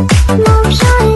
Mong